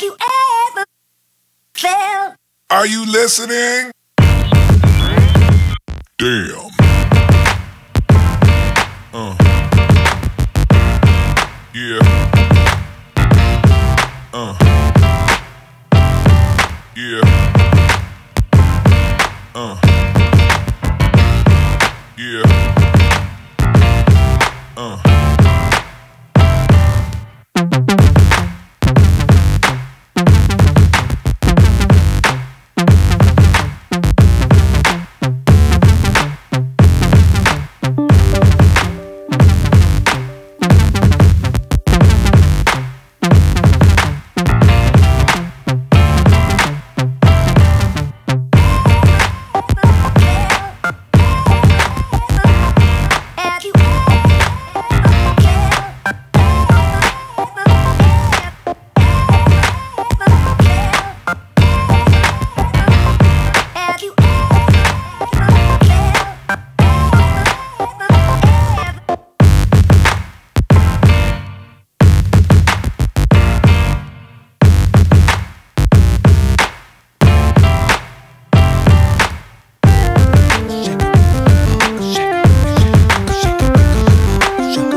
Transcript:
like you ever felt. Are you listening? Damn. Uh. Yeah. Uh. Yeah. Have you